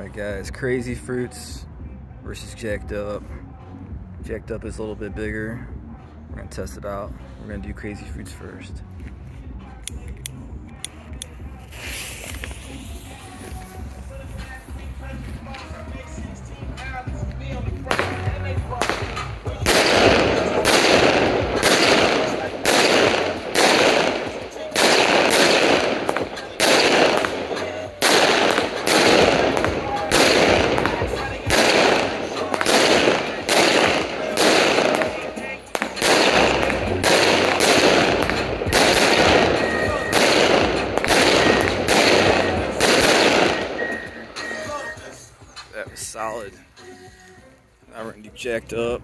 Alright guys, Crazy Fruits versus Jacked Up. Jacked Up is a little bit bigger. We're gonna test it out. We're gonna do Crazy Fruits first. Solid. Gonna do jacked up.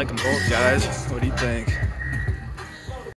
Like them both, guys. What do you think?